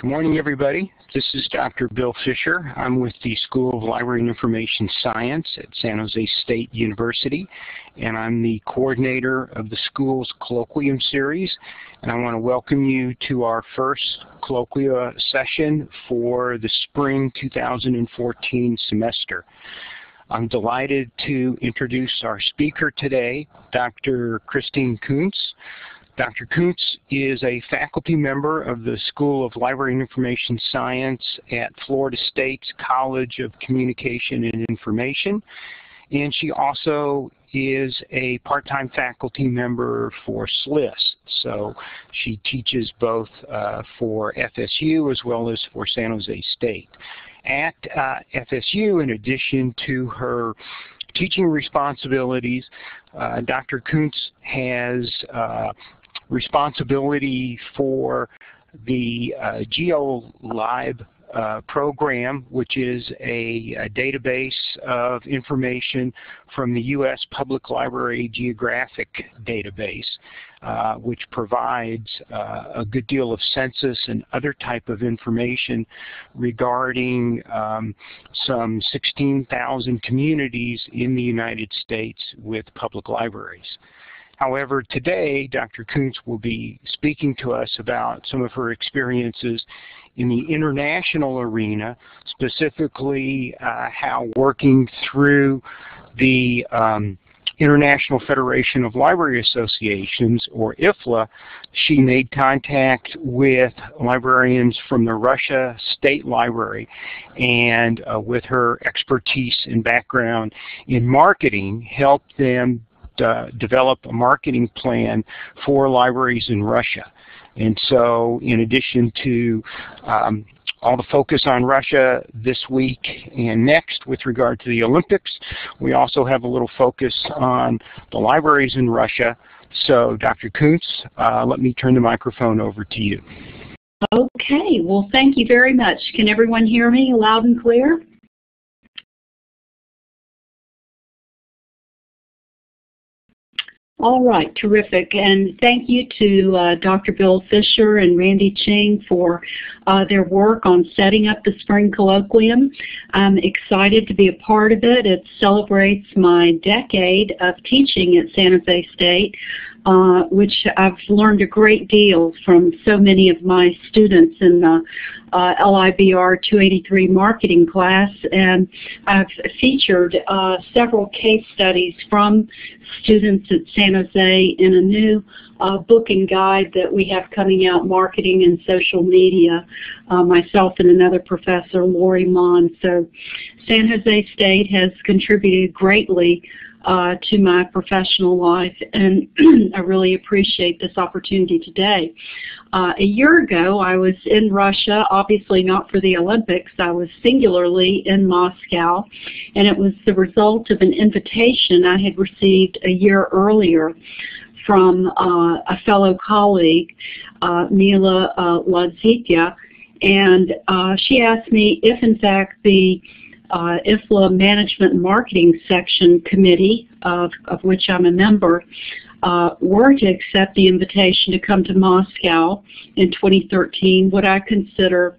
Good morning, everybody. This is Dr. Bill Fisher. I'm with the School of Library and Information Science at San Jose State University, and I'm the coordinator of the school's colloquium series. And I want to welcome you to our first colloquia session for the spring 2014 semester. I'm delighted to introduce our speaker today, Dr. Christine Koontz. Dr. Koontz is a faculty member of the School of Library and Information Science at Florida State's College of Communication and Information. And she also is a part-time faculty member for SLIS. So she teaches both uh, for FSU as well as for San Jose State. At uh, FSU, in addition to her teaching responsibilities, uh, Dr. Koontz has uh, responsibility for the uh, GeoLib uh, program, which is a, a, database of information from the U.S. Public Library Geographic Database, uh, which provides uh, a good deal of census and other type of information regarding um, some 16,000 communities in the United States with public libraries. However, today Dr. Koontz will be speaking to us about some of her experiences in the international arena, specifically uh, how working through the um, International Federation of Library Associations, or IFLA, she made contact with librarians from the Russia State Library and uh, with her expertise and background in marketing helped them develop a marketing plan for libraries in Russia. And so in addition to um, all the focus on Russia this week and next with regard to the Olympics, we also have a little focus on the libraries in Russia. So Dr. Koontz, uh, let me turn the microphone over to you. Okay, well thank you very much. Can everyone hear me loud and clear? All right, terrific. And thank you to uh, Dr. Bill Fisher and Randy Ching for uh, their work on setting up the Spring Colloquium. I'm excited to be a part of it. It celebrates my decade of teaching at Santa Fe State uh, which I've learned a great deal from so many of my students in the uh, LIBR 283 marketing class, and I've featured uh, several case studies from students at San Jose in a new uh, book and guide that we have coming out, Marketing and Social Media, uh, myself and another professor, Lorri Mon. So San Jose State has contributed greatly uh, to my professional life, and I really appreciate this opportunity today. Uh, a year ago, I was in Russia, obviously not for the Olympics. I was singularly in Moscow, and it was the result of an invitation I had received a year earlier from uh, a fellow colleague, uh, Mila uh, and uh, she asked me if, in fact, the uh, IFLA Management Marketing Section Committee, of, of which I'm a member, uh, were to accept the invitation to come to Moscow in 2013, would I consider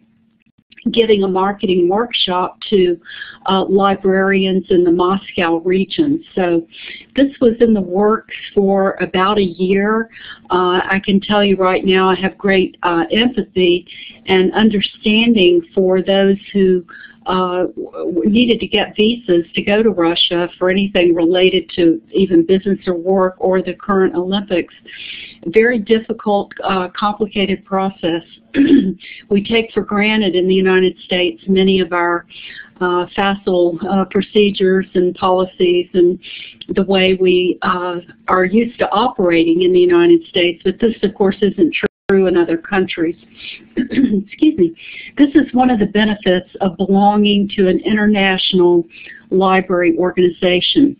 giving a marketing workshop to uh, librarians in the Moscow region. So this was in the works for about a year. Uh, I can tell you right now I have great uh, empathy and understanding for those who uh, needed to get visas to go to Russia for anything related to even business or work or the current Olympics. Very difficult, uh, complicated process. we take for granted in the United States many of our uh, facile uh, procedures and policies and the way we uh, are used to operating in the United States, but this of course isn't true in other countries. Excuse me. This is one of the benefits of belonging to an international library organization.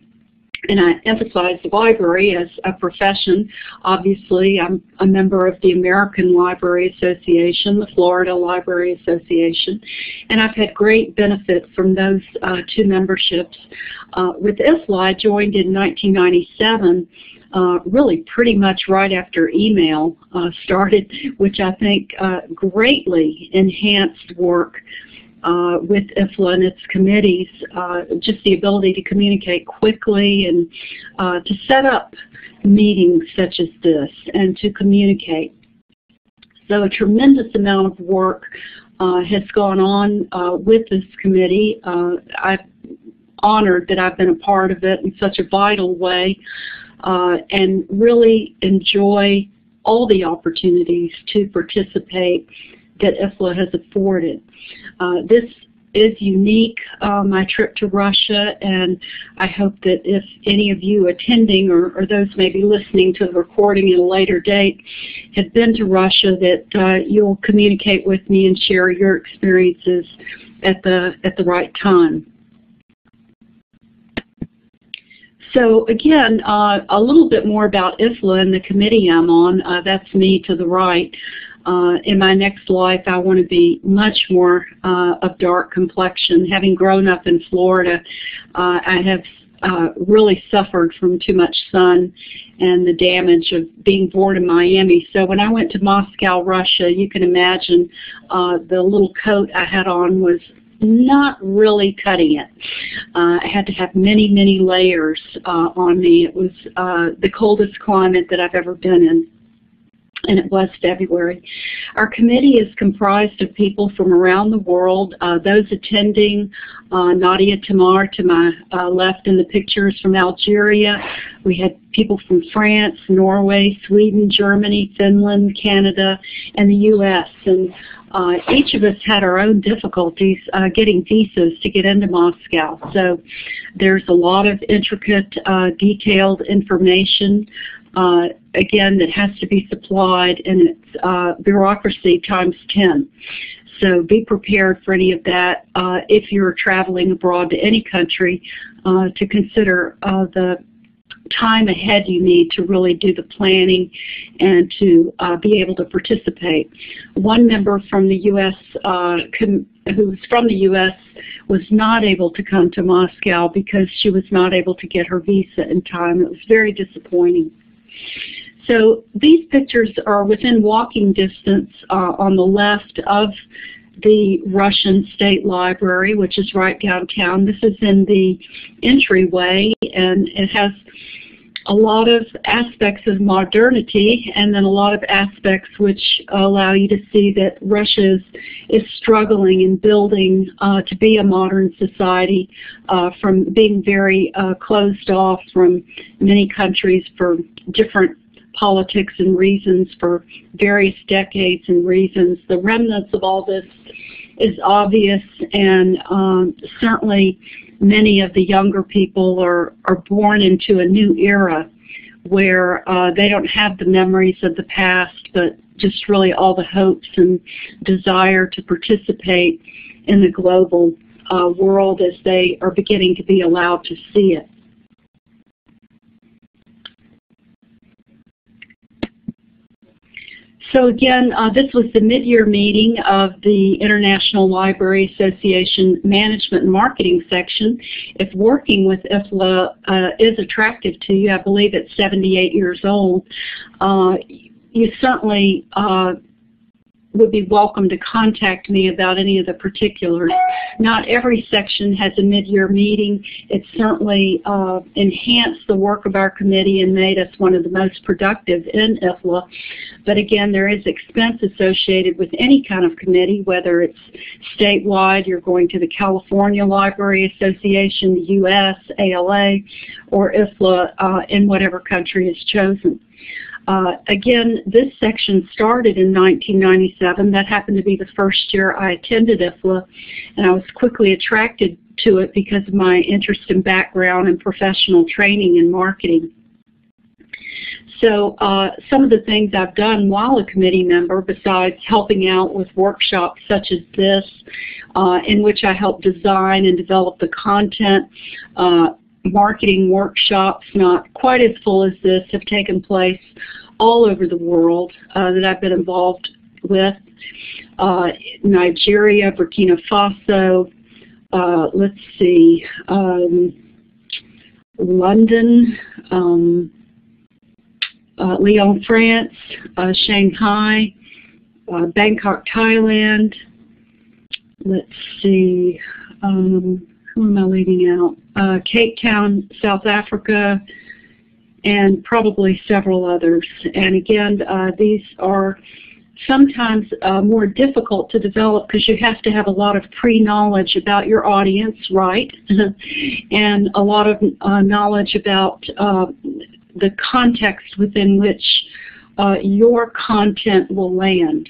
And I emphasize the library as a profession. Obviously, I'm a member of the American Library Association, the Florida Library Association, and I've had great benefit from those uh, two memberships. Uh, with IFLA, I joined in 1997 uh, really pretty much right after email uh, started, which I think uh, greatly enhanced work uh, with IFLA and its committees, uh, just the ability to communicate quickly and to set up meetings such as this and to communicate. So a tremendous amount of work has gone on with this committee. I'm honored that I've been a part of it in such a vital way and really enjoy all the opportunities to participate that IFLA has afforded. Uh, this is unique, uh, my trip to Russia, and I hope that if any of you attending or, or, those maybe listening to the recording at a later date have been to Russia, that uh, you'll communicate with me and share your experiences at the, at the right time. So again, uh, a little bit more about IFLA and the committee I'm on. Uh, that's me to the right uh, in my next life, I want to be much more uh, of dark complexion. Having grown up in Florida, uh, I have uh, really suffered from too much sun and the damage of being born in Miami. So when I went to Moscow, Russia, you can imagine uh, the little coat I had on was not really cutting it. Uh, I had to have many, many layers uh, on me. It was uh, the coldest climate that I've ever been in and it was February. Our committee is comprised of people from around the world. Uh, those attending, uh, Nadia Tamar to my uh, left in the pictures from Algeria. We had people from France, Norway, Sweden, Germany, Finland, Canada, and the U.S. And uh, each of us had our own difficulties uh, getting visas to get into Moscow. So there's a lot of intricate, uh, detailed information uh, again, that has to be supplied and it's uh, bureaucracy times 10. So be prepared for any of that uh, if you're traveling abroad to any country to consider the time ahead you need to really do the planning and to uh, be able to participate. One member from the U.S. Uh, who's from the U.S. was not able to come to Moscow because she was not able to get her visa in time. It was very disappointing. So these pictures are within walking distance uh, on the left of the Russian State Library, which is right downtown. This is in the entryway, and it has a lot of aspects of modernity and then a lot of aspects which allow you to see that Russia is, is struggling in building uh, to be a modern society uh, from being very uh, closed off from many countries for different politics and reasons for various decades and reasons. The remnants of all this is obvious and um, certainly many of the younger people are, are born into a new era where uh, they don't have the memories of the past, but just really all the hopes and desire to participate in the global uh, world as they are beginning to be allowed to see it. So again, uh, this was the mid-year meeting of the International Library Association Management and Marketing section. If working with IFLA uh, is attractive to you, I believe it's 78 years old, uh, you certainly uh, would be welcome to contact me about any of the particulars. Not every section has a mid-year meeting. It certainly uh, enhanced the work of our committee and made us one of the most productive in IFLA. But again, there is expense associated with any kind of committee, whether it's statewide, you're going to the California Library Association, the U.S., ALA, or IFLA uh, in whatever country is chosen. Uh, again, this section started in 1997. That happened to be the first year I attended IFLA, and I was quickly attracted to it because of my interest in background and professional training in marketing. So uh, some of the things I've done while a committee member, besides helping out with workshops such as this, uh, in which I help design and develop the content, uh, marketing workshops, not quite as full as this, have taken place all over the world uh, that I've been involved with. Uh, Nigeria, Burkina Faso, uh, let's see, um, London, um, uh, Lyon, France, uh, Shanghai, uh, Bangkok, Thailand. Let's see, um, who am I leaving out? Uh, Cape Town, South Africa, and probably several others. And again, uh, these are sometimes uh, more difficult to develop because you have to have a lot of pre-knowledge about your audience, right? and a lot of uh, knowledge about uh, the context within which uh, your content will land.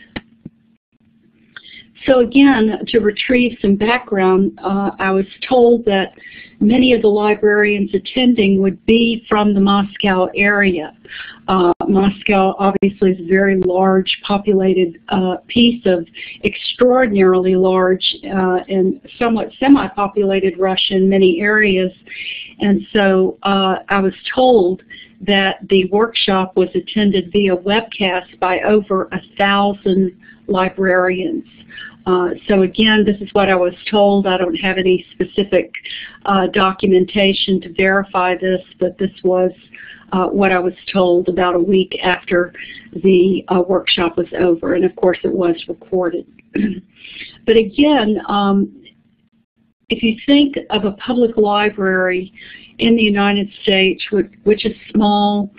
So again, to retrieve some background, uh, I was told that many of the librarians attending would be from the Moscow area. Uh, Moscow obviously is a very large populated uh, piece of extraordinarily large uh, and somewhat semi-populated Russia in many areas. And so uh, I was told that the workshop was attended via webcast by over a thousand librarians. Uh, so again, this is what I was told. I don't have any specific uh, documentation to verify this, but this was uh, what I was told about a week after the uh, workshop was over, and of course it was recorded. but again, um, if you think of a public library in the United States, which is small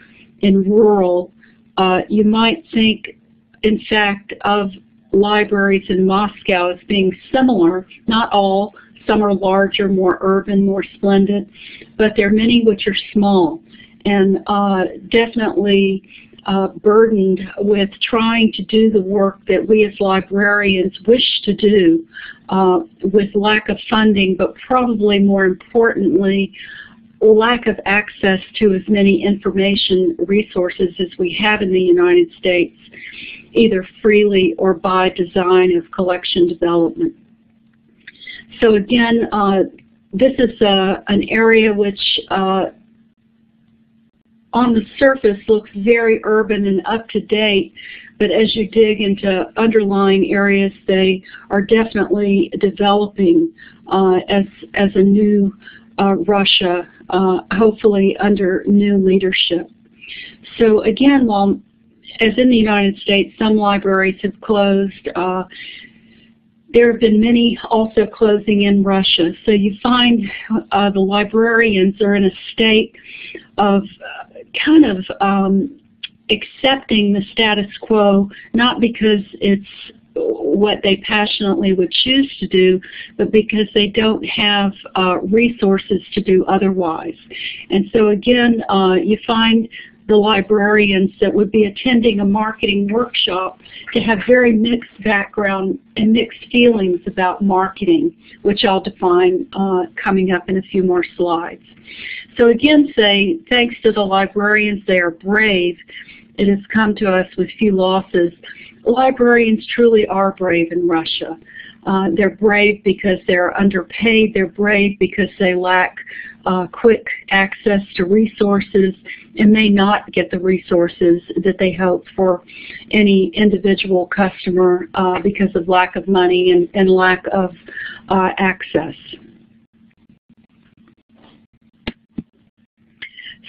and rural, uh, you might think, in fact, of libraries in Moscow as being similar, not all, some are larger, more urban, more splendid, but there are many which are small and uh, definitely uh, burdened with trying to do the work that we as librarians wish to do uh, with lack of funding, but probably more importantly, lack of access to as many information resources as we have in the United States, either freely or by design of collection development. So again, uh, this is uh, an area which uh, on the surface looks very urban and up to date, but as you dig into underlying areas, they are definitely developing uh, as, as a new uh, Russia, uh, hopefully under new leadership. So again, while as in the United States, some libraries have closed, uh, there have been many also closing in Russia. So you find uh, the librarians are in a state of uh, kind of um, accepting the status quo, not because it's what they passionately would choose to do, but because they don't have uh, resources to do otherwise. And so again, uh, you find the librarians that would be attending a marketing workshop to have very mixed background and mixed feelings about marketing, which I'll define uh, coming up in a few more slides. So again, say, thanks to the librarians, they are brave. It has come to us with few losses librarians truly are brave in Russia. Uh, they're brave because they're underpaid. They're brave because they lack uh, quick access to resources and may not get the resources that they hope for any individual customer uh, because of lack of money and, and lack of uh, access.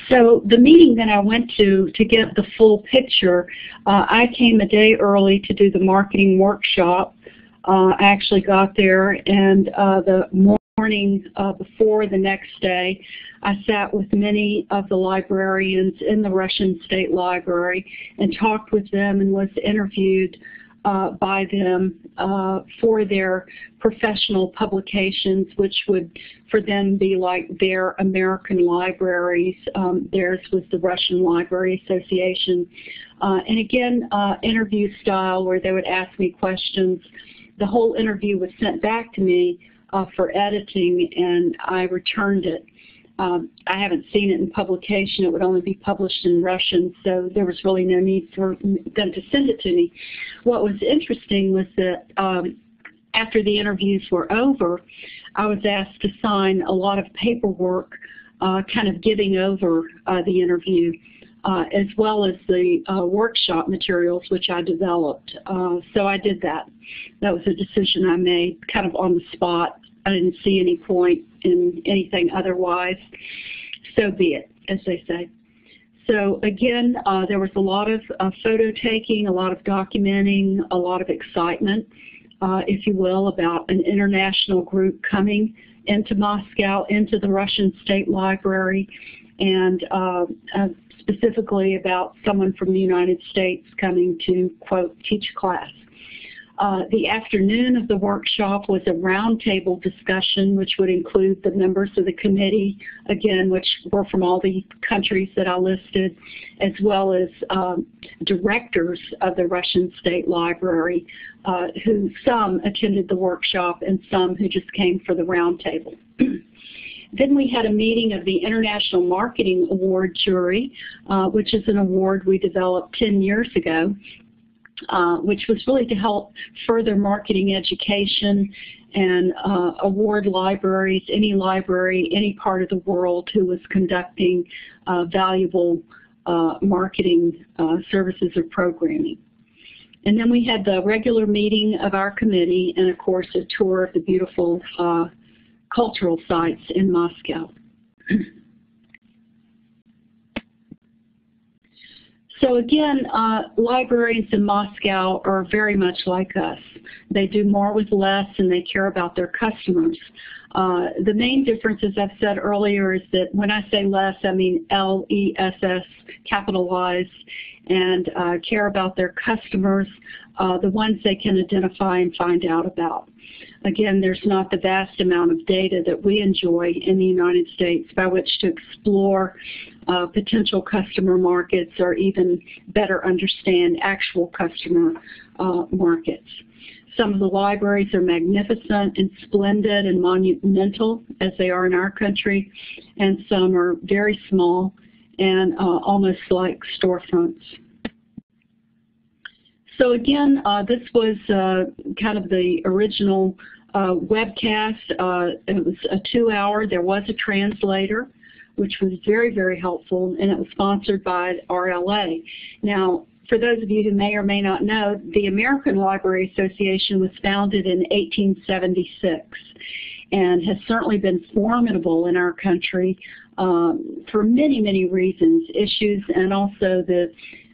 So the meeting that I went to to get the full picture, uh, I came a day early to do the marketing workshop. Uh, I actually got there and uh, the morning uh, before the next day, I sat with many of the librarians in the Russian State Library and talked with them and was interviewed uh, by them uh, for their professional publications, which would for them be like their American libraries. Um, theirs was the Russian Library Association. Uh, and again, uh, interview style where they would ask me questions. The whole interview was sent back to me uh, for editing and I returned it. Um, I haven't seen it in publication. It would only be published in Russian, so there was really no need for them to send it to me. What was interesting was that um, after the interviews were over, I was asked to sign a lot of paperwork uh, kind of giving over uh, the interview. Uh, as well as the uh, workshop materials which I developed. Uh, so I did that. That was a decision I made kind of on the spot I didn't see any point in anything otherwise. So be it, as they say. So again, uh, there was a lot of uh, photo taking, a lot of documenting, a lot of excitement, if you will, about an international group coming into Moscow, into the Russian State Library, and uh, uh, specifically about someone from the United States coming to, quote, teach class. Uh, the afternoon of the workshop was a roundtable discussion, which would include the members of the committee, again, which were from all the countries that I listed, as well as um, directors of the Russian State Library, uh, who some attended the workshop and some who just came for the roundtable. Then we had a meeting of the International Marketing Award jury, uh, which is an award we developed 10 years ago uh, which was really to help further marketing education and uh, award libraries, any library, any part of the world who was conducting uh, valuable uh, marketing uh, services or programming. And then we had the regular meeting of our committee and, of course, a tour of the beautiful cultural sites in Moscow. So again, uh, librarians in Moscow are very much like us. They do more with less and they care about their customers. Uh, the main difference, as I've said earlier, is that when I say less, I mean L-E-S-S capitalized and uh, care about their customers, uh, the ones they can identify and find out about. Again, there's not the vast amount of data that we enjoy in the United States by which to explore uh, potential customer markets or even better understand actual customer uh, markets. Some of the libraries are magnificent and splendid and monumental as they are in our country, and some are very small and uh, almost like storefronts. So again, uh, this was uh, kind of the original uh, webcast. Uh, it was a two-hour. There was a translator, which was very, very helpful, and it was sponsored by RLA. Now, for those of you who may or may not know, the American Library Association was founded in 1876 and has certainly been formidable in our country um, for many, many reasons, issues, and also the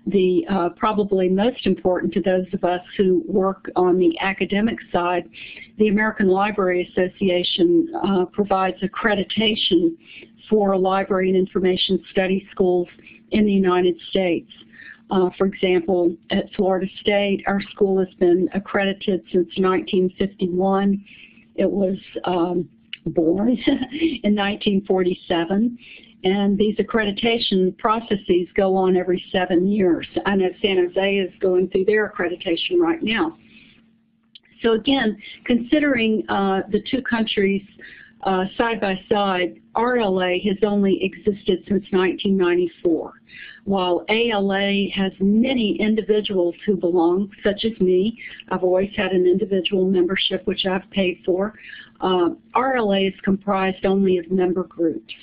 the uh, probably most important to those of us who work on the academic side, the American Library Association uh, provides accreditation for library and information study schools in the United States. Uh, for example, at Florida State, our school has been accredited since 1951. It was um, born in 1947. And these accreditation processes go on every seven years. I know San Jose is going through their accreditation right now. So again, considering uh, the two countries uh, side by side, RLA has only existed since 1994, while ALA has many individuals who belong, such as me. I've always had an individual membership, which I've paid for. Uh, RLA is comprised only of member groups.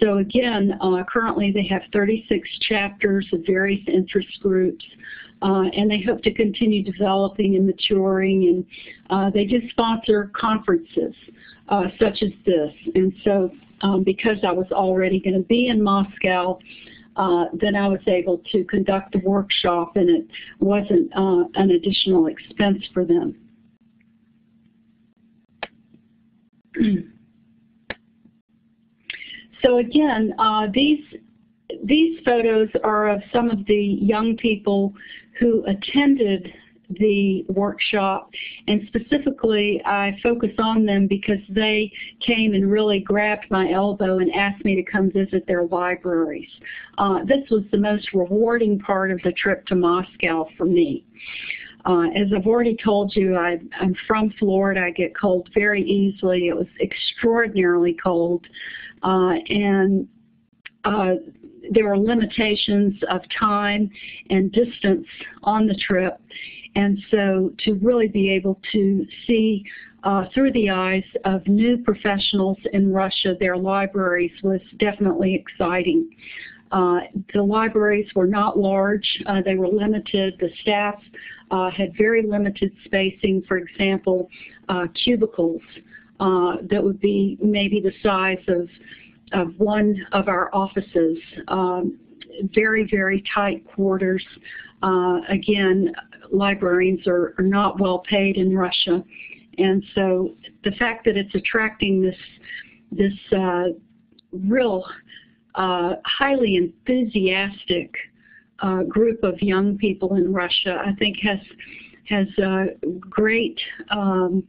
So again, uh, currently they have 36 chapters of various interest groups, uh, and they hope to continue developing and maturing, and uh, they just sponsor conferences uh, such as this. And so um, because I was already going to be in Moscow, uh, then I was able to conduct the workshop, and it wasn't uh, an additional expense for them. So again, uh, these these photos are of some of the young people who attended the workshop and specifically I focus on them because they came and really grabbed my elbow and asked me to come visit their libraries. Uh, this was the most rewarding part of the trip to Moscow for me. Uh, as I've already told you, I, am from Florida. I get cold very easily. It was extraordinarily cold. Uh, and uh, there were limitations of time and distance on the trip. And so to really be able to see uh, through the eyes of new professionals in Russia, their libraries was definitely exciting. Uh, the libraries were not large. Uh, they were limited. The staff uh, had very limited spacing. For example, cubicles uh, that would be maybe the size of, of one of our offices. Um, very, very tight quarters. Uh, again, librarians are, are not well paid in Russia. And so the fact that it's attracting this, this uh, real uh, highly enthusiastic uh, group of young people in Russia, I think has has uh, great um,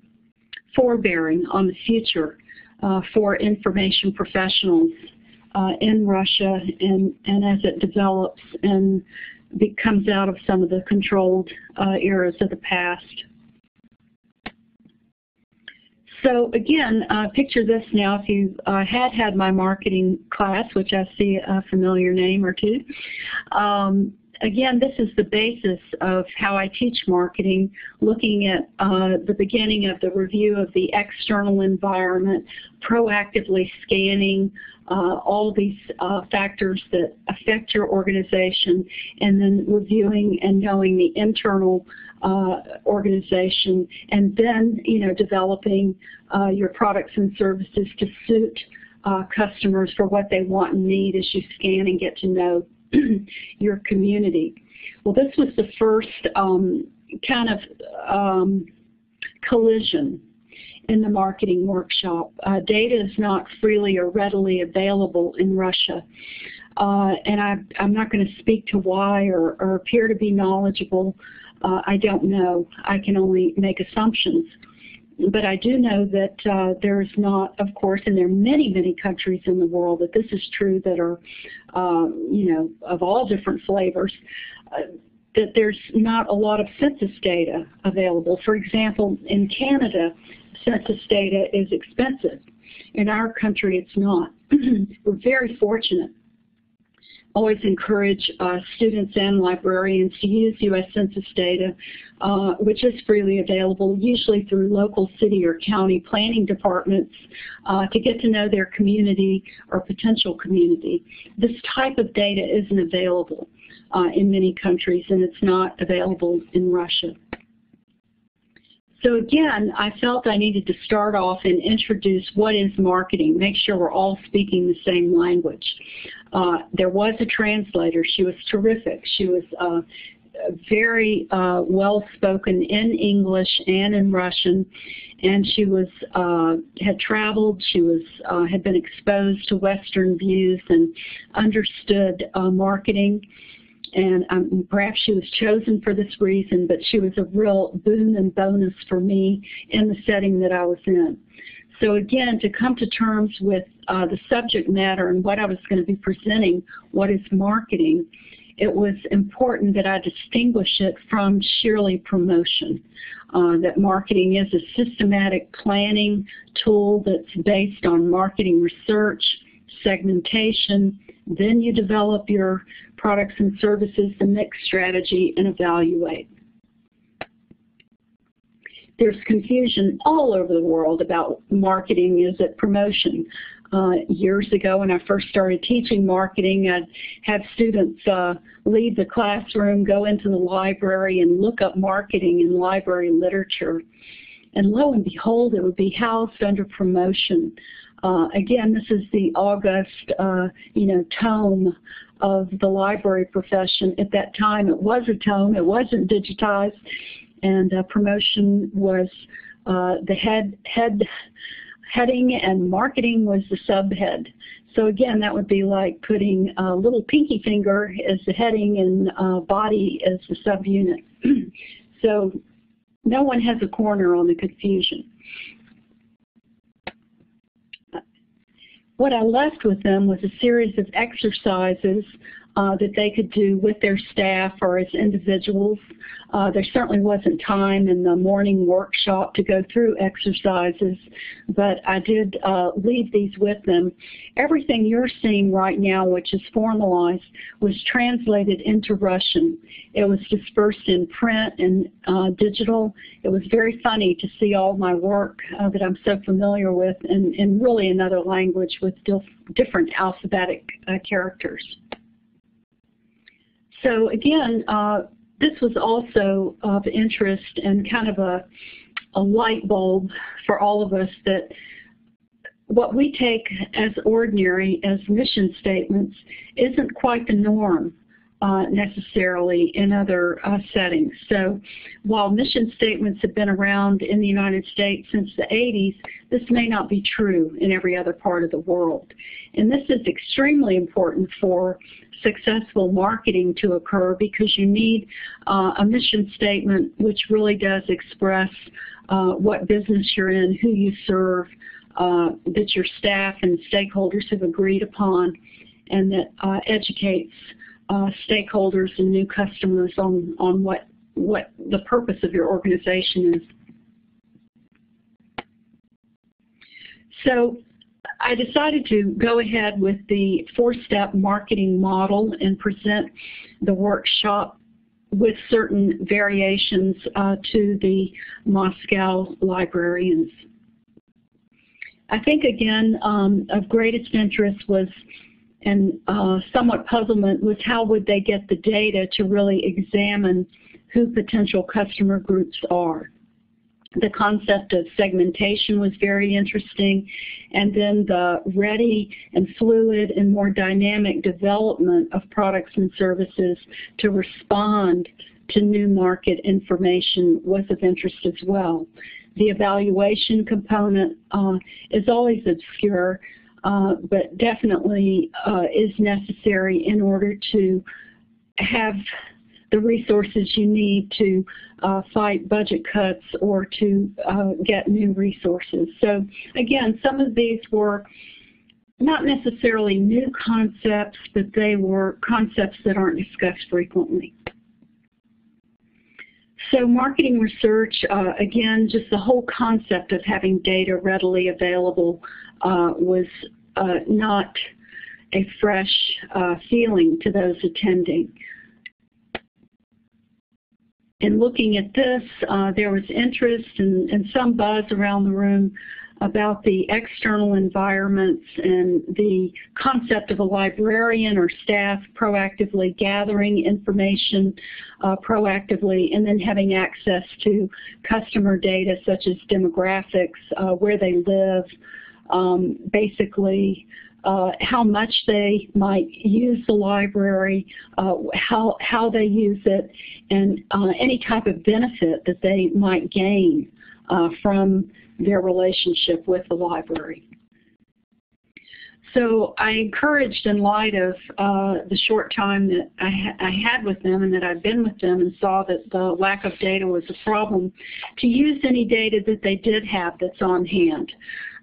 forbearing on the future uh, for information professionals uh, in Russia and, and as it develops and comes out of some of the controlled uh, eras of the past. So again, uh, picture this now if you uh, had had my marketing class, which I see a familiar name or two. Um, again, this is the basis of how I teach marketing, looking at uh, the beginning of the review of the external environment, proactively scanning uh, all these uh, factors that affect your organization, and then reviewing and knowing the internal uh, organization, and then you know developing uh, your products and services to suit uh, customers for what they want and need as you scan and get to know your community. Well, this was the first um, kind of um, collision in the marketing workshop. Uh, data is not freely or readily available in Russia. Uh, and I, am not going to speak to why or, or appear to be knowledgeable. Uh, I don't know. I can only make assumptions but I do know that uh, there is not, of course, and there are many, many countries in the world that this is true that are, uh, you know, of all different flavors, uh, that there's not a lot of census data available. For example, in Canada, census data is expensive. In our country, it's not. We're very fortunate always encourage uh, students and librarians to use U.S. Census data, uh, which is freely available, usually through local city or county planning departments, uh, to get to know their community or potential community. This type of data isn't available uh, in many countries, and it's not available in Russia. So again, I felt I needed to start off and introduce what is marketing, make sure we're all speaking the same language. Uh, there was a translator. She was terrific. She was uh, very uh, well spoken in English and in Russian, and she was uh, had traveled. She was uh, had been exposed to Western views and understood uh, marketing and um, perhaps she was chosen for this reason, but she was a real boon and bonus for me in the setting that I was in. So again, to come to terms with uh, the subject matter and what I was going to be presenting, what is marketing, it was important that I distinguish it from sheerly promotion. Uh, that marketing is a systematic planning tool that's based on marketing research, segmentation, then you develop your products and services, the mix strategy, and evaluate. There's confusion all over the world about marketing is it promotion. Uh, years ago when I first started teaching marketing, I'd have students uh, leave the classroom, go into the library and look up marketing in library literature. And lo and behold, it would be housed under promotion. Uh, again, this is the August, uh, you know, tome of the library profession. At that time, it was a tome. It wasn't digitized, and uh, promotion was uh, the head head heading, and marketing was the subhead. So again, that would be like putting a little pinky finger as the heading and uh, body as the subunit. so no one has a corner on the confusion. what I left with them was a series of exercises uh, that they could do with their staff or as individuals. Uh, there certainly wasn't time in the morning workshop to go through exercises, but I did uh, leave these with them. Everything you're seeing right now, which is formalized, was translated into Russian. It was dispersed in print and uh, digital. It was very funny to see all my work uh, that I'm so familiar with in, in really another language with different alphabetic uh, characters. So again, uh, this was also of interest and kind of a, a light bulb for all of us that what we take as ordinary as mission statements isn't quite the norm uh, necessarily in other uh, settings. So while mission statements have been around in the United States since the 80s, this may not be true in every other part of the world. And this is extremely important for successful marketing to occur because you need uh, a mission statement which really does express uh, what business you're in, who you serve, uh, that your staff and stakeholders have agreed upon, and that educates uh, stakeholders and new customers on, on what, what the purpose of your organization is. So I decided to go ahead with the four-step marketing model and present the workshop with certain variations uh, to the Moscow librarians. I think again um, of greatest interest was and uh, somewhat puzzlement was how would they get the data to really examine who potential customer groups are. The concept of segmentation was very interesting, and then the ready and fluid and more dynamic development of products and services to respond to new market information was of interest as well. The evaluation component uh, is always obscure, uh, but definitely uh, is necessary in order to have the resources you need to uh, fight budget cuts or to uh, get new resources. So again, some of these were not necessarily new concepts, but they were concepts that aren't discussed frequently. So marketing research, uh, again, just the whole concept of having data readily available uh, was uh, not a fresh uh, feeling to those attending. In looking at this, uh, there was interest and, and some buzz around the room about the external environments and the concept of a librarian or staff proactively gathering information uh, proactively and then having access to customer data such as demographics, uh, where they live, um, basically uh, how much they might use the library, uh, how, how they use it, and uh, any type of benefit that they might gain uh, from their relationship with the library. So I encouraged in light of uh, the short time that I, ha I, had with them and that I've been with them and saw that the lack of data was a problem, to use any data that they did have that's on hand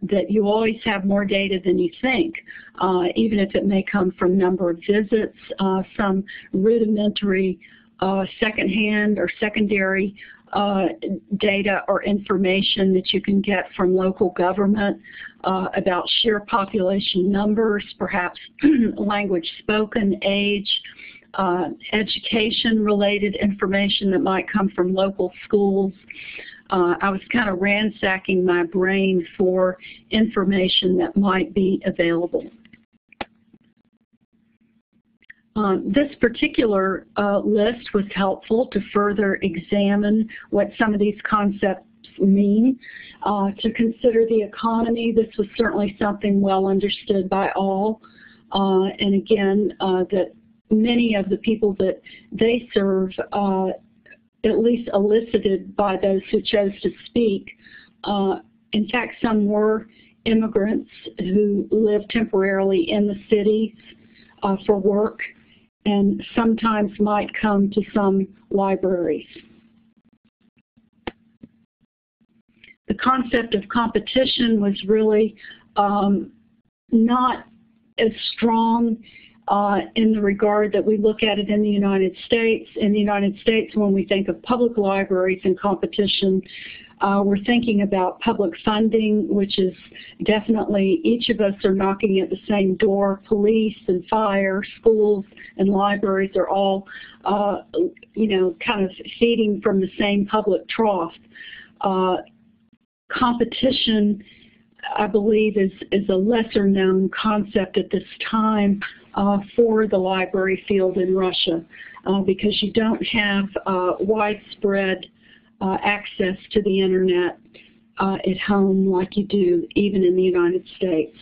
that you always have more data than you think, uh, even if it may come from number of visits, uh, some rudimentary uh, secondhand or secondary uh, data or information that you can get from local government uh, about sheer population numbers, perhaps language spoken, age, uh, education-related information that might come from local schools, uh, I was kind of ransacking my brain for information that might be available. Um, this particular uh, list was helpful to further examine what some of these concepts mean. Uh, to consider the economy, this was certainly something well understood by all. Uh, and again, uh, that many of the people that they serve uh, at least elicited by those who chose to speak. Uh, in fact, some were immigrants who lived temporarily in the cities uh, for work and sometimes might come to some libraries. The concept of competition was really um, not as strong uh, in the regard that we look at it in the United States. In the United States, when we think of public libraries and competition, uh, we're thinking about public funding, which is definitely each of us are knocking at the same door. Police and fire, schools and libraries are all, uh, you know, kind of feeding from the same public trough. Uh, competition, I believe, is, is a lesser known concept at this time uh, for the library field in Russia uh, because you don't have uh, widespread uh, access to the internet. uh, at home like you do even in the United States.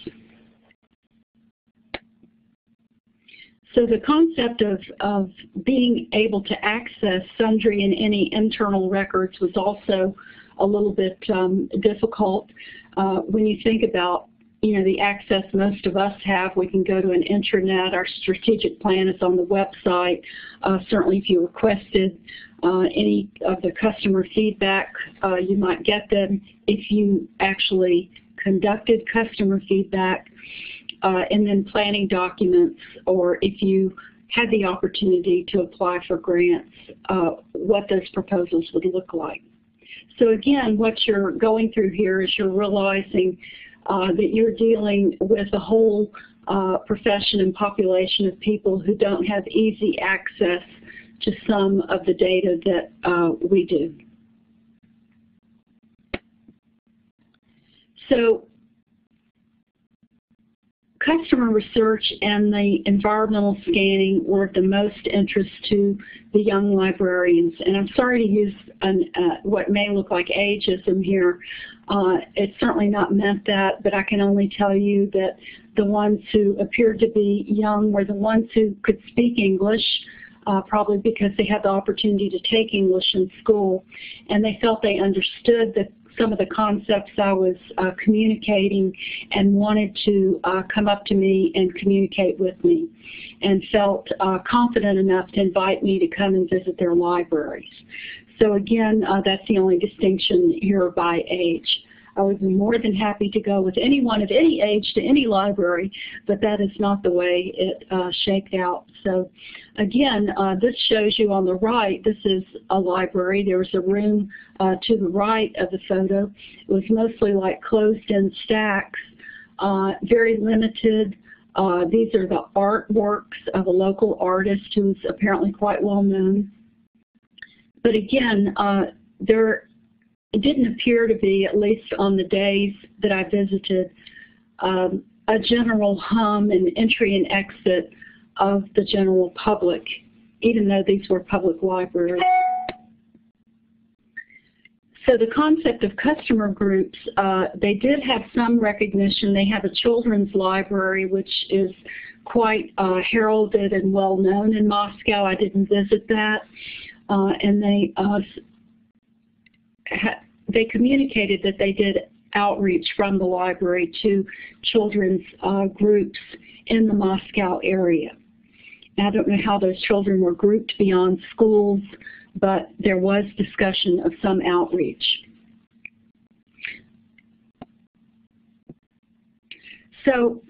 So the concept of, of being able to access sundry and any internal records was also a little bit um, difficult. Uh, when you think about you know, the access most of us have. We can go to an intranet. Our strategic plan is on the website. Uh, certainly if you requested uh, any of the customer feedback, uh, you might get them if you actually conducted customer feedback uh, and then planning documents or if you had the opportunity to apply for grants, uh, what those proposals would look like. So again, what you're going through here is you're realizing uh, that you're dealing with a whole uh, profession and population of people who don't have easy access to some of the data that uh, we do. So customer research and the environmental scanning were of the most interest to the young librarians. And I'm sorry to use an, uh, what may look like ageism here. Uh, it's certainly not meant that, but I can only tell you that the ones who appeared to be young were the ones who could speak English, uh, probably because they had the opportunity to take English in school, and they felt they understood the some of the concepts I was uh, communicating and wanted to uh, come up to me and communicate with me and felt uh, confident enough to invite me to come and visit their libraries. So again, uh, that's the only distinction here by age. I would be more than happy to go with anyone of any age to any library, but that is not the way it uh, out. So again, uh, this shows you on the right, this is a library. There's a room uh, to the right of the photo. It was mostly like closed-in stacks, uh, very limited. Uh, these are the artworks of a local artist who's apparently quite well known. But again, uh, there it didn't appear to be, at least on the days that I visited, um, a general hum and entry and exit of the general public, even though these were public libraries. So the concept of customer groups, uh, they did have some recognition. They have a children's library, which is quite uh, heralded and well known in Moscow. I didn't visit that. Uh, and they uh, they communicated that they did outreach from the library to children's uh, groups in the Moscow area. I don't know how those children were grouped beyond schools, but there was discussion of some outreach. So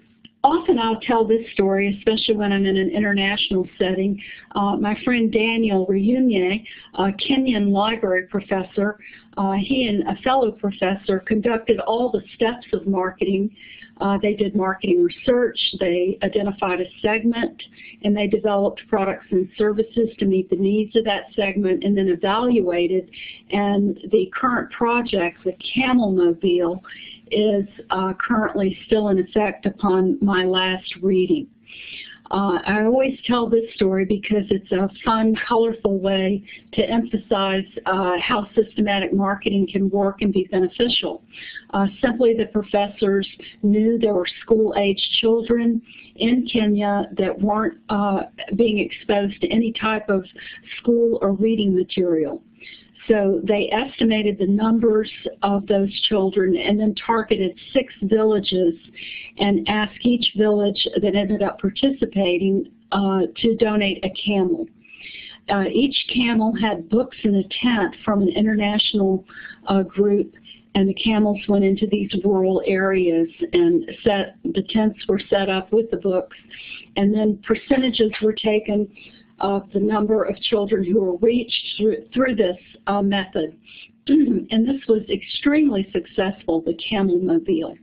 often I'll tell this story, especially when I'm in an international setting. Uh, my friend Daniel Reyunye, a Kenyan library professor, uh, he and a fellow professor conducted all the steps of marketing. Uh, they did marketing research, they identified a segment, and they developed products and services to meet the needs of that segment and then evaluated. And the current project, the Camel Mobile, is uh, currently still in effect upon my last reading. Uh, I always tell this story because it's a fun, colorful way to emphasize uh, how systematic marketing can work and be beneficial. Uh, simply the professors knew there were school-age children in Kenya that weren't uh, being exposed to any type of school or reading material. So they estimated the numbers of those children and then targeted six villages and asked each village that ended up participating uh, to donate a camel. Uh, each camel had books in a tent from an international uh, group and the camels went into these rural areas and set the tents were set up with the books and then percentages were taken of the number of children who were reached through, through this uh, method. and this was extremely successful, the Camel Mobile,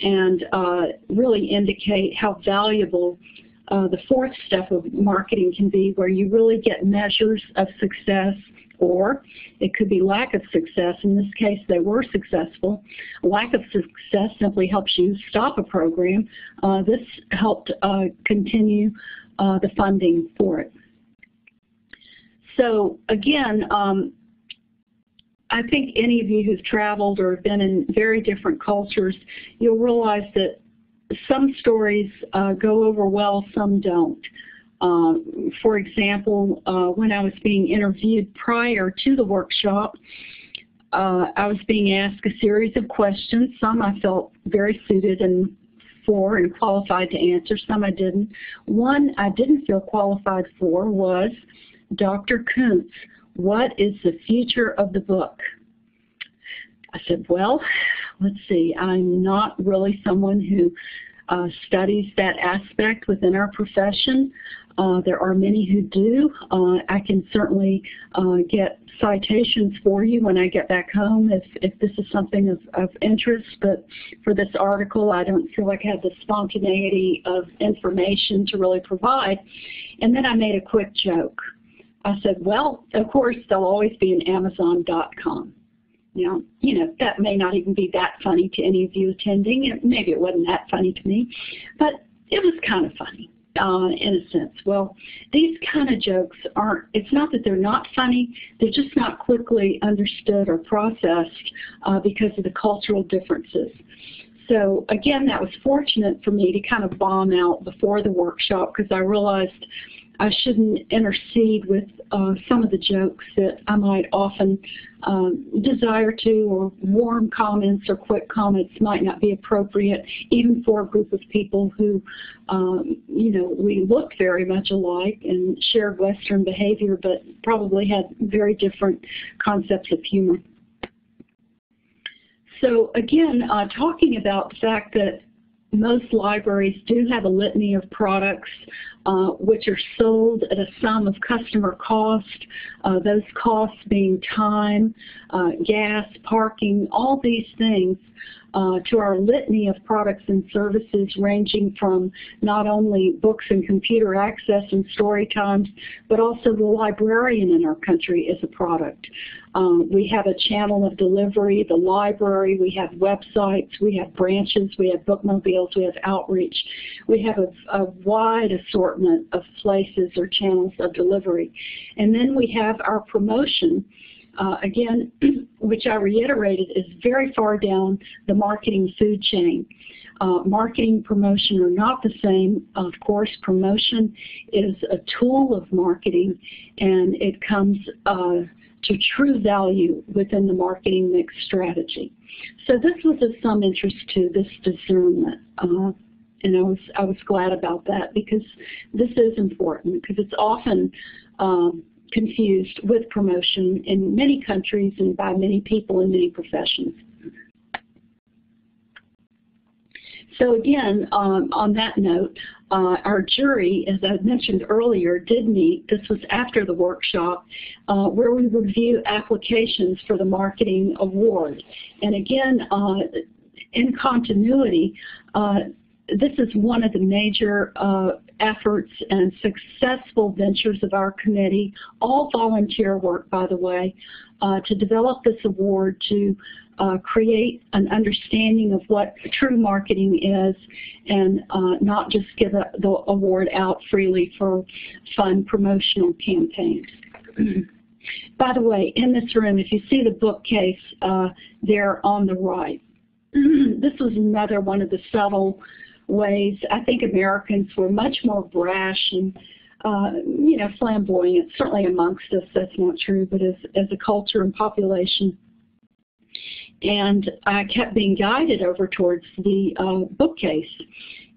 and uh, really indicate how valuable uh, the fourth step of marketing can be where you really get measures of success or it could be lack of success. In this case, they were successful. Lack of success simply helps you stop a program. Uh, this helped uh, continue uh, the funding for it. So again, um, I think any of you who've traveled or have been in very different cultures, you'll realize that some stories uh, go over well, some don't. Uh, for example, uh, when I was being interviewed prior to the workshop, uh, I was being asked a series of questions. Some I felt very suited and for and qualified to answer, some I didn't. One I didn't feel qualified for was, Dr. Koontz, what is the future of the book? I said, well, let's see, I'm not really someone who uh, studies that aspect within our profession. Uh, there are many who do. Uh, I can certainly uh, get citations for you when I get back home if, if this is something of, of interest, but for this article I don't feel like I have the spontaneity of information to really provide. And then I made a quick joke. I said, well, of course, there'll always be an Amazon.com. Now, you know, that may not even be that funny to any of you attending. Maybe it wasn't that funny to me, but it was kind of funny uh, in a sense. Well, these kind of jokes aren't, it's not that they're not funny, they're just not quickly understood or processed uh, because of the cultural differences. So again, that was fortunate for me to kind of bomb out before the workshop because I realized I shouldn't intercede with uh, some of the jokes that I might often um, desire to, or warm comments or quick comments might not be appropriate, even for a group of people who, um, you know, we look very much alike and shared Western behavior, but probably had very different concepts of humor. So again, uh, talking about the fact that most libraries do have a litany of products uh, which are sold at a sum of customer cost, uh, those costs being time, uh, gas, parking, all these things uh, to our litany of products and services ranging from not only books and computer access and story times, but also the librarian in our country is a product. Um, we have a channel of delivery, the library, we have websites, we have branches, we have bookmobiles, we have outreach. We have a, a wide assortment of places or channels of delivery. And then we have our promotion, uh, again, which I reiterated is very far down the marketing food chain. Uh, marketing promotion are not the same. Of course, promotion is a tool of marketing and it comes uh, to true value within the marketing mix strategy. So this was of some interest to this discernment. Uh, and I was I was glad about that because this is important because it's often um, confused with promotion in many countries and by many people in many professions. So again, um, on that note, uh, our jury, as I mentioned earlier, did meet. This was after the workshop, uh, where we review applications for the marketing award. And again, uh, in continuity, uh, this is one of the major uh, efforts and successful ventures of our committee, all volunteer work, by the way, uh, to develop this award to uh, create an understanding of what true marketing is and uh, not just give a, the award out freely for fun promotional campaigns. By the way, in this room, if you see the bookcase uh, there on the right, this was another one of the subtle ways. I think Americans were much more brash and uh, you know, flamboyant, certainly amongst us that's not true, but as, as a culture and population. And I kept being guided over towards the uh, bookcase.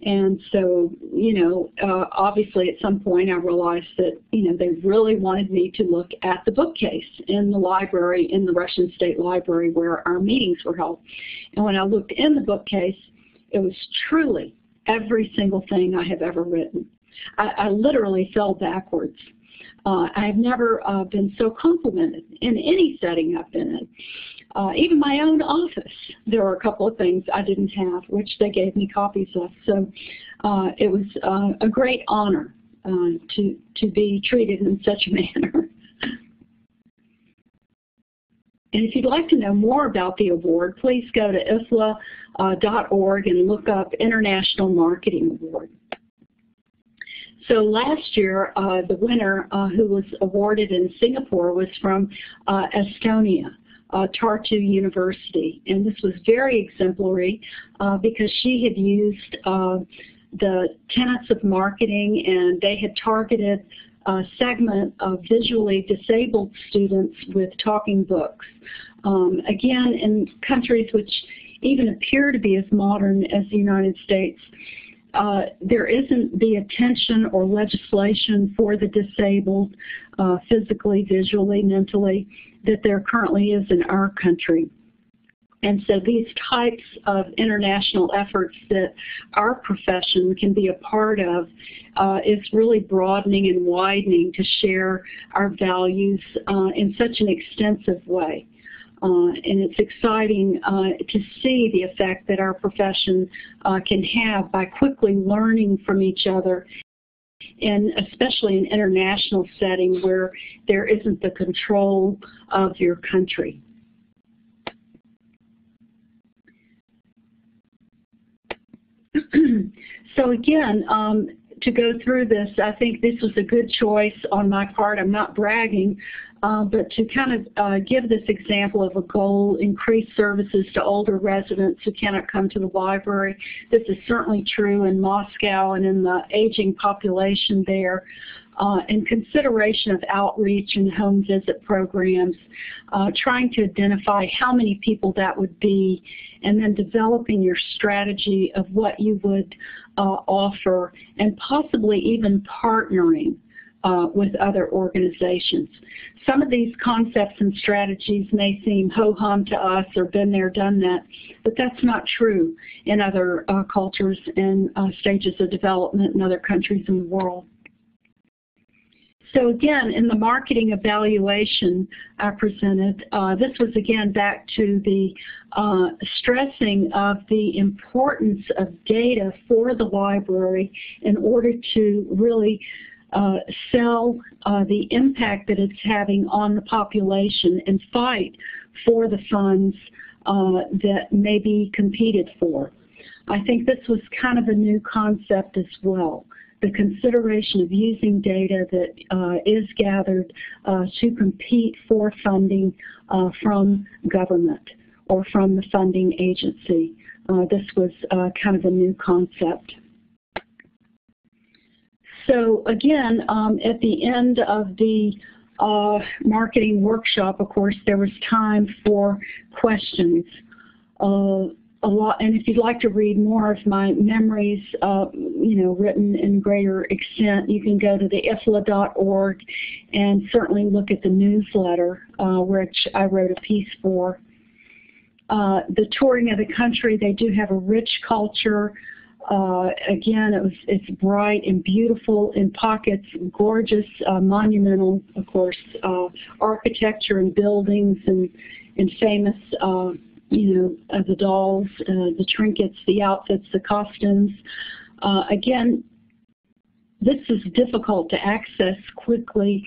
And so, you know, uh, obviously at some point I realized that, you know, they really wanted me to look at the bookcase in the library, in the Russian State Library where our meetings were held. And when I looked in the bookcase, it was truly every single thing I have ever written. I, I literally fell backwards. Uh, I've never uh, been so complimented in any setting I've been in. Uh, even my own office, there were a couple of things I didn't have, which they gave me copies of. So uh, it was uh, a great honor uh, to, to be treated in such a manner. And if you'd like to know more about the award, please go to IFLA.org and look up International Marketing Award. So last year, uh, the winner uh, who was awarded in Singapore was from uh, Estonia. uh, Tartu University. And this was very exemplary uh, because she had used uh, the tenets of marketing and they had targeted segment of visually disabled students with talking books. Um, again, in countries which even appear to be as modern as the United States, uh, there isn't the attention or legislation for the disabled uh, physically, visually, mentally that there currently is in our country. And so these types of international efforts that our profession can be a part of uh, is really broadening and widening to share our values uh, in such an extensive way. Uh, and it's exciting uh, to see the effect that our profession uh, can have by quickly learning from each other and especially in international setting where there isn't the control of your country. so again, um, to go through this, I think this was a good choice on my part. I'm not bragging, uh, but to kind of uh, give this example of a goal, increase services to older residents who cannot come to the library. This is certainly true in Moscow and in the aging population there. Uh, and consideration of outreach and home visit programs, uh, trying to identify how many people that would be, and then developing your strategy of what you would uh, offer, and possibly even partnering uh, with other organizations. Some of these concepts and strategies may seem ho-hum to us or been there, done that, but that's not true in other uh, cultures and uh, stages of development in other countries in the world. So again, in the marketing evaluation I presented, uh, this was again back to the uh, stressing of the importance of data for the library in order to really uh, sell uh, the impact that it's having on the population and fight for the funds uh, that may be competed for. I think this was kind of a new concept as well the consideration of using data that uh, is gathered uh, to compete for funding uh, from government or from the funding agency. Uh, this was uh, kind of a new concept. So again, um, at the end of the uh, marketing workshop, of course, there was time for questions. A lot, and if you'd like to read more of my memories, uh, you know, written in greater extent, you can go to the ifla.org and certainly look at the newsletter, uh, which I wrote a piece for. Uh, the touring of the country, they do have a rich culture. Uh, again, it was, it's bright and beautiful in pockets, gorgeous, uh, monumental, of course, uh, architecture and buildings and, and famous you know, the dolls, uh, the trinkets, the outfits, the costumes. Uh, again, this is difficult to access quickly,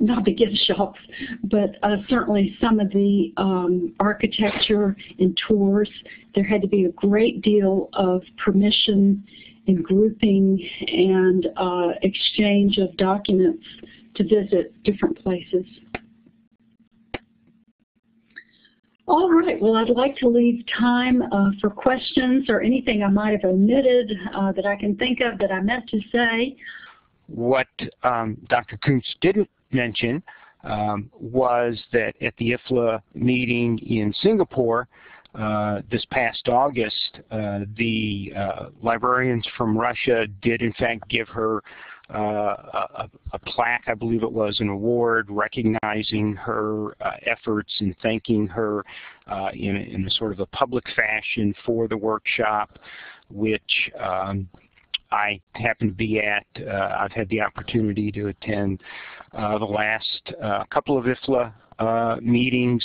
not the gift shops, but uh, certainly some of the um, architecture and tours. There had to be a great deal of permission and grouping and uh, exchange of documents to visit different places. All right, well, I'd like to leave time uh, for questions or anything I might have omitted uh, that I can think of that I meant to say. What um, Dr. Koontz didn't mention um, was that at the IFLA meeting in Singapore uh, this past August, uh, the uh, librarians from Russia did in fact give her a, a, plaque, I believe it was, an award recognizing her uh, efforts and thanking her uh, in, in a sort of a public fashion for the workshop, which um, I happen to be at. Uh, I've had the opportunity to attend uh, the last uh, couple of IFLA meetings,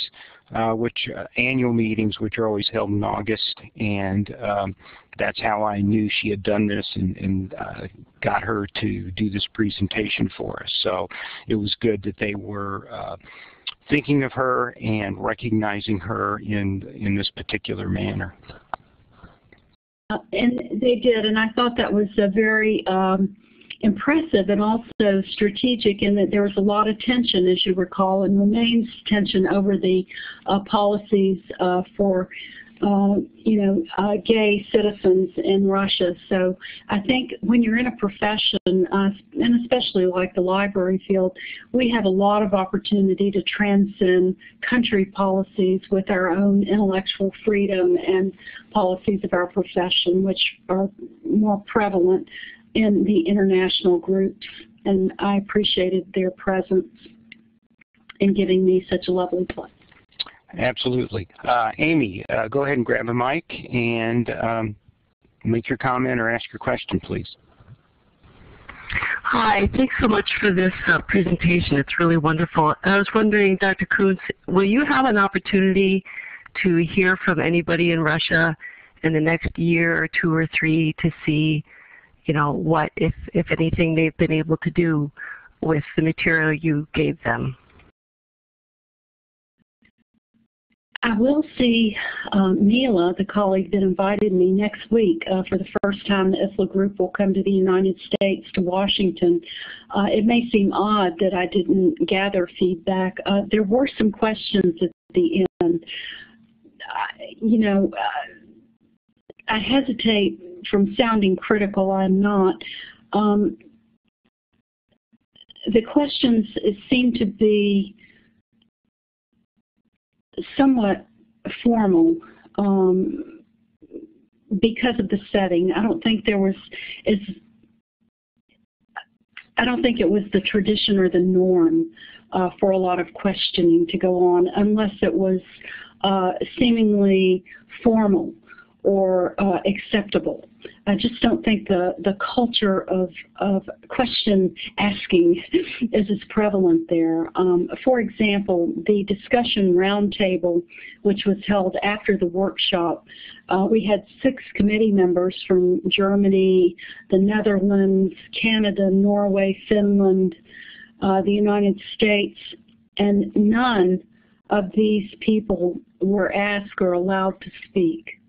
which annual meetings, which are always held in August, and um, that's how I knew she had done this and, and uh, got her to do this presentation for us. So it was good that they were uh, thinking of her and recognizing her in, in this particular manner. Uh, and they did, and I thought that was a very um, impressive and also strategic in that there was a lot of tension, as you recall, and remains tension over the uh, policies uh, for uh, you know, uh, gay citizens in Russia. So I think when you're in a profession, uh, and especially like the library field, we have a lot of opportunity to transcend country policies with our own intellectual freedom and policies of our profession, which are more prevalent in the international groups. And I appreciated their presence in giving me such a lovely place. Absolutely. Uh, Amy, uh, go ahead and grab a mic and um, make your comment or ask your question, please. Hi, thanks so much for this uh, presentation. It's really wonderful. I was wondering, Dr. Koontz, will you have an opportunity to hear from anybody in Russia in the next year or two or three to see, you know, what, if, if anything, they've been able to do with the material you gave them? I will see um, Mila, the colleague that invited me next week uh, for the first time the IFLA group will come to the United States, to Washington. Uh, it may seem odd that I didn't gather feedback. Uh, there were some questions at the end. you know, uh, I hesitate from sounding critical, I'm not. Um, the questions seem to be somewhat formal um, because of the setting. I don't think there was as I don't think it was the tradition or the norm uh, for a lot of questioning to go on unless it was uh, seemingly formal or uh, acceptable. I just don't think the, the culture of, of question asking is as prevalent there. Um, for example, the discussion roundtable, which was held after the workshop, uh, we had six committee members from Germany, the Netherlands, Canada, Norway, Finland, uh, the United States, and none of these people were asked or allowed to speak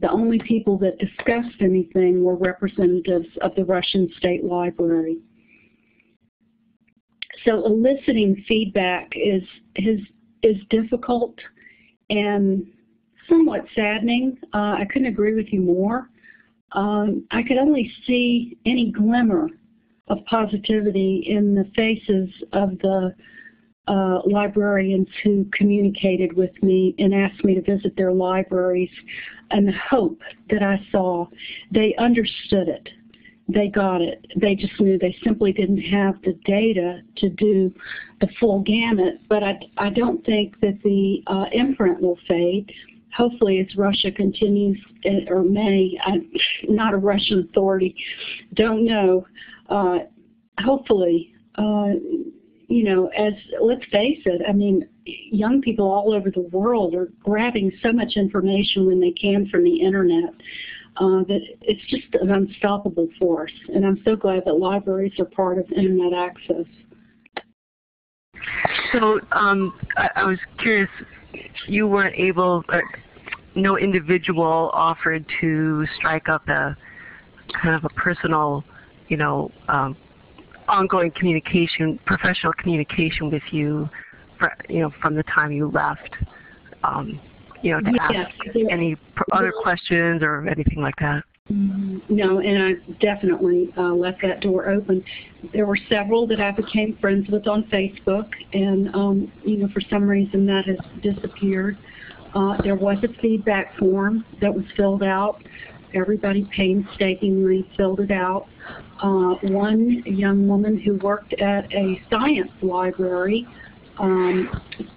the only people that discussed anything were representatives of the Russian State Library. So eliciting feedback is, is, is difficult and somewhat saddening. Uh, I couldn't agree with you more. Um, I could only see any glimmer of positivity in the faces of the uh, librarians who communicated with me and asked me to visit their libraries and the hope that I saw. They understood it. They got it. They just knew they simply didn't have the data to do the full gamut. But I, I don't think that the uh, imprint will fade. Hopefully, as Russia continues, eh, or may, I'm not a Russian authority, don't know. Uh, hopefully, uh, you know, as let's face it, I mean, young people all over the world are grabbing so much information when they can from the internet uh, that it's just an unstoppable force. And I'm so glad that libraries are part of internet access. So um, I, I, was curious, you weren't able, uh, no individual offered to strike up a kind of a personal, you know, um, ongoing communication, professional communication with you, for, you know, from the time you left, um, you know, to ask any other questions or anything like that? No, and I definitely uh, left that door open. There were several that I became friends with on Facebook, and um, you know, for some reason that has disappeared. Uh, there was a feedback form that was filled out. Everybody painstakingly filled it out. Uh, one young woman who worked at a science library um,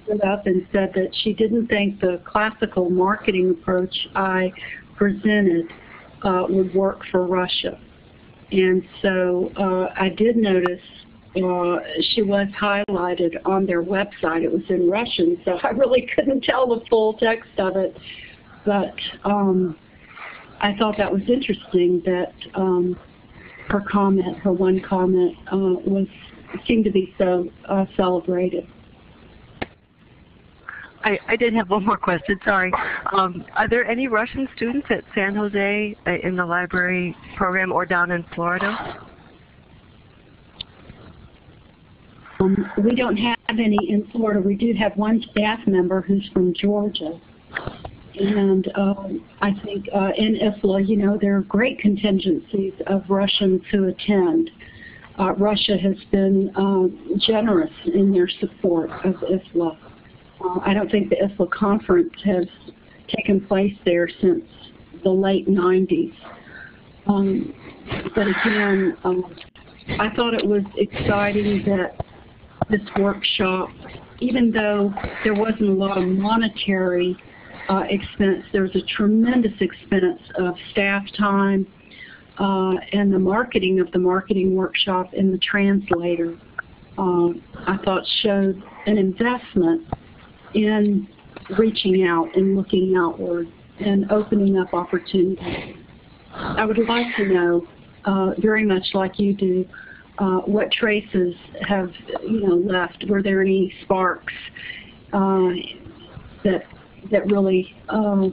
stood up and said that she didn't think the classical marketing approach I presented uh, would work for Russia. And so uh, I did notice uh, she was highlighted on their website. It was in Russian, so I really couldn't tell the full text of it. But um, I thought that was interesting that um, her comment, her one comment, uh, was seemed to be so uh, celebrated. I, I did have one more question, sorry. Um, are there any Russian students at San Jose uh, in the library program or down in Florida? Um, we don't have any in Florida. We do have one staff member who's from Georgia. And um, I think uh, in IFLA, you know, there are great contingencies of Russians who attend. Uh, Russia has been uh, generous in their support of IFLA. Uh, I don't think the IFLA conference has taken place there since the late 90s. Um, but again, um, I thought it was exciting that this workshop, even though there wasn't a lot of monetary uh, expense, there was a tremendous expense of staff time uh, and the marketing of the marketing workshop and the translator. Uh, I thought showed an investment in reaching out and looking outward and opening up opportunities. I would like to know, uh, very much like you do, uh, what traces have you know left? Were there any sparks uh, that that really uh,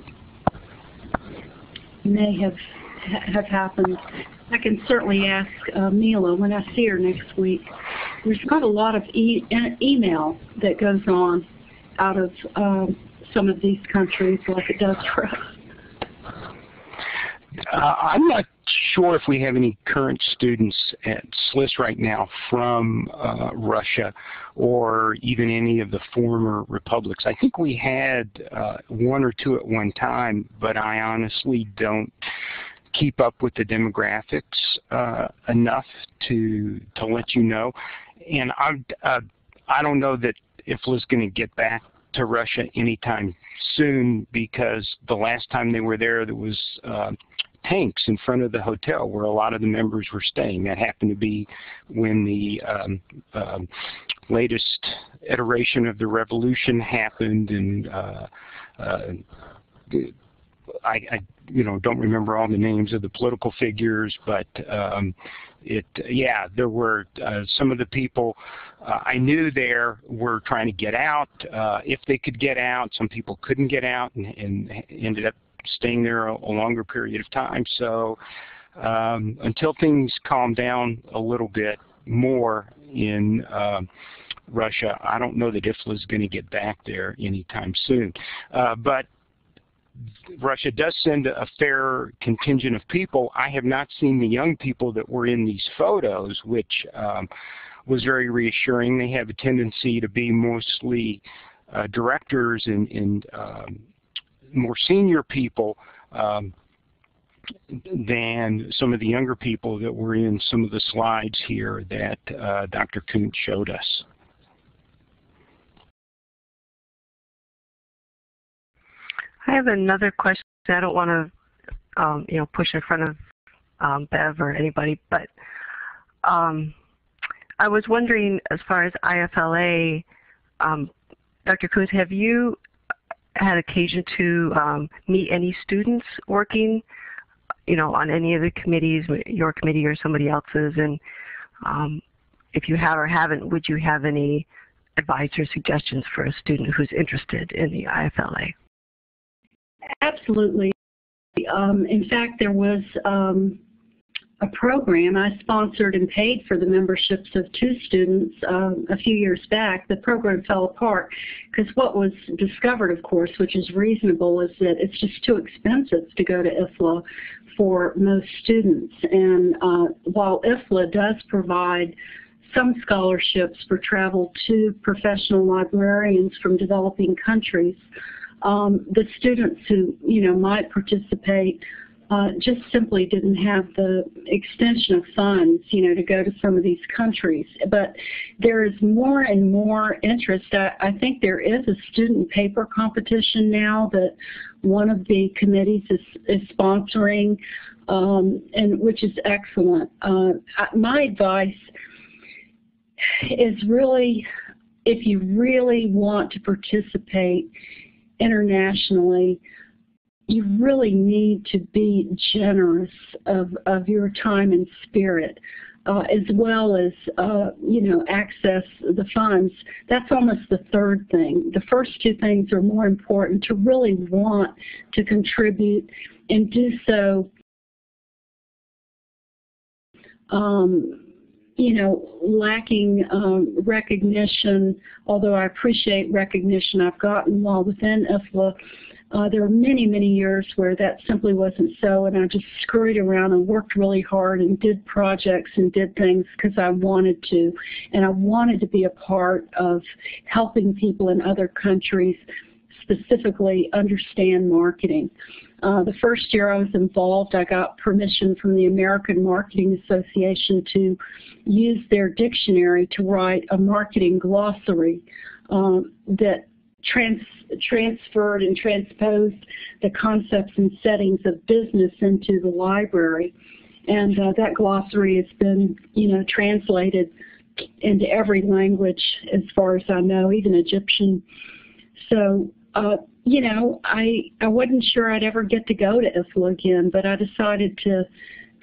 may have have happened? I can certainly ask uh, Mila when I see her next week. There's not a lot of e email that goes on out of um, some of these countries like it does for us. Uh, I'm not sure if we have any current students at SLIS right now from uh, Russia or even any of the former republics. I think we had uh, one or two at one time, but I honestly don't keep up with the demographics uh, enough to to let you know. And I uh, I don't know that if IFLA's going to get back to Russia anytime soon because the last time they were there, there was uh, tanks in front of the hotel where a lot of the members were staying. That happened to be when the um, uh, latest iteration of the revolution happened, and uh, uh, I, I, you know, don't remember all the names of the political figures, but um, it, yeah, there were uh, some of the people uh, I knew there were trying to get out. Uh, if they could get out, some people couldn't get out and, and ended up staying there a, a longer period of time. So um, until things calm down a little bit more in uh, Russia, I don't know that IFLA is going to get back there anytime soon. Uh, but Russia does send a fair contingent of people. I have not seen the young people that were in these photos, which um, was very reassuring. They have a tendency to be mostly uh, directors and, and um, more senior people um, than some of the younger people that were in some of the slides here that uh, Dr. Koontz showed us. I have another question. I don't want to, um, you know, push in front of um, Bev or anybody, but um, I was wondering, as far as IFLA, um, Dr. Koontz, have you had occasion to um, meet any students working, you know, on any of the committees, your committee or somebody else's, and um, if you have or haven't, would you have any advice or suggestions for a student who's interested in the IFLA? Absolutely. Um, in fact, there was um, a program. I sponsored and paid for the memberships of two students um, a few years back. The program fell apart because what was discovered, of course, which is reasonable, is that it's just too expensive to go to IFLA for most students. And uh, while IFLA does provide some scholarships for travel to professional librarians from developing countries, um, the students who you know might participate uh, just simply didn't have the extension of funds, you know, to go to some of these countries. But there is more and more interest. I, I think there is a student paper competition now that one of the committees is, is sponsoring, um, and which is excellent. Uh, my advice is really, if you really want to participate internationally, you really need to be generous of, of your time and spirit. Uh, as well as, uh, you know, access the funds. That's almost the third thing. The first two things are more important to really want to contribute and do so um, you know, lacking um, recognition, although I appreciate recognition I've gotten while within IFLA, uh, there were many, many years where that simply wasn't so, and I just scurried around and worked really hard and did projects and did things because I wanted to, and I wanted to be a part of helping people in other countries specifically understand marketing. Uh, the first year I was involved, I got permission from the American Marketing Association to use their dictionary to write a marketing glossary um, that trans transferred and transposed the concepts and settings of business into the library. And uh, that glossary has been, you know, translated into every language as far as I know, even Egyptian. So, uh, you know, I I wasn't sure I'd ever get to go to IFLA again, but I decided to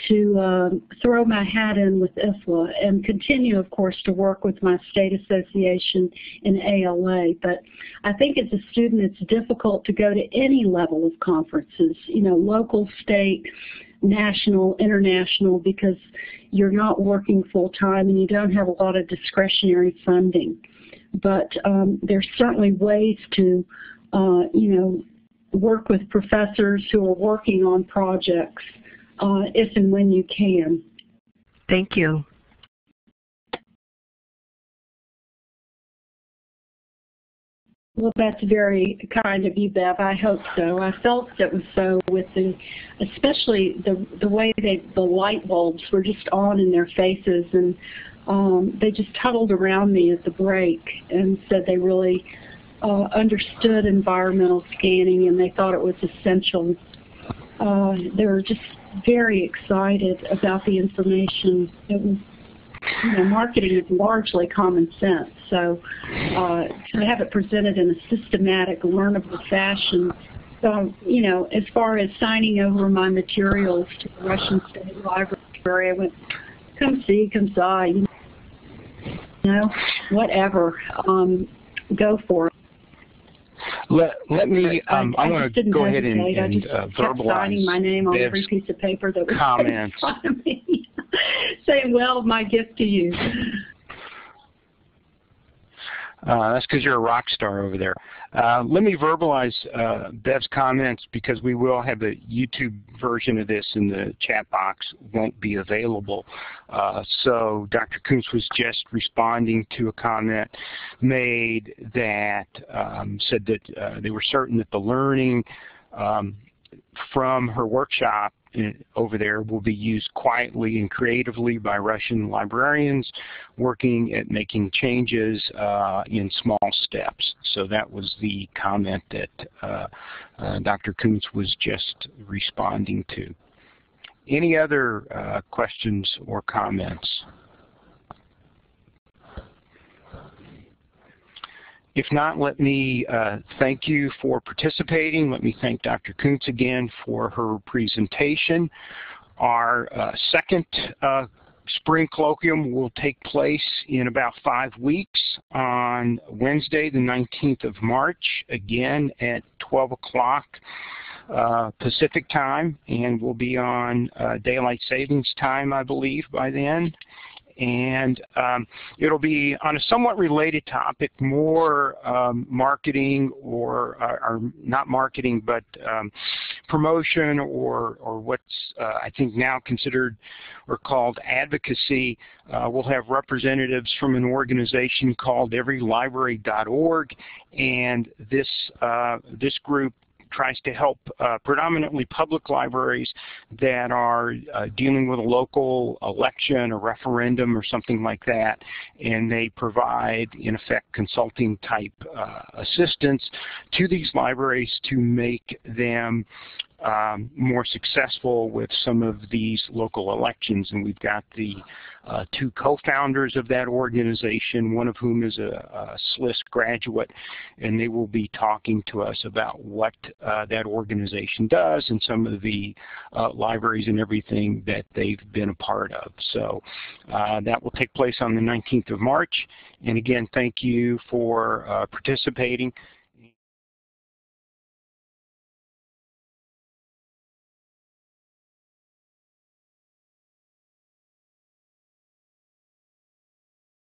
to um, throw my hat in with IFLA and continue, of course, to work with my state association in ALA. But I think as a student, it's difficult to go to any level of conferences, you know, local, state, national, international, because you're not working full time and you don't have a lot of discretionary funding. But um, there's certainly ways to, uh, you know, work with professors who are working on projects uh, if and when you can. Thank you. Well, that's very kind of you, Bev. I hope so. I felt it was so with the, especially the the way they the light bulbs were just on in their faces, and um, they just huddled around me at the break and said they really uh, understood environmental scanning and they thought it was essential. Uh, they were just very excited about the information. It was, you know, marketing is largely common sense. So uh, to have it presented in a systematic, learnable fashion. So, you know, as far as signing over my materials to the Russian State Library, I went, come see, come see, you know, whatever, um, go for it. Let, let me, um, I, I want to go ahead and, and uh, verbalize signing my name on every piece of paper that was comments. in front of me, saying, well, my gift to you. Uh, that's because you're a rock star over there. Uh, let me verbalize uh, Bev's comments because we will have a YouTube version of this and the chat box won't be available. Uh, so Dr. Koontz was just responding to a comment made that um, said that uh, they were certain that the learning um, from her workshop over there will be used quietly and creatively by Russian librarians working at making changes uh, in small steps. So that was the comment that uh, uh, Dr. Koontz was just responding to. Any other uh, questions or comments? If not, let me uh, thank you for participating. Let me thank Dr. Koontz again for her presentation. Our uh, second uh, spring colloquium will take place in about five weeks on Wednesday, the 19th of March, again at 12 o'clock uh, Pacific time, and we'll be on uh, daylight savings time, I believe, by then and um, it'll be on a somewhat related topic, more um, marketing or, uh, or, not marketing, but um, promotion or, or what's uh, I think now considered or called advocacy. Uh, we'll have representatives from an organization called everylibrary.org, and this uh, this group tries to help uh, predominantly public libraries that are uh, dealing with a local election, a referendum, or something like that, and they provide, in effect, consulting type uh, assistance to these libraries to make them um, more successful with some of these local elections. And we've got the uh, two co-founders of that organization, one of whom is a, a, SLIS graduate, and they will be talking to us about what uh, that organization does and some of the uh, libraries and everything that they've been a part of. So uh, that will take place on the 19th of March. And again, thank you for uh, participating.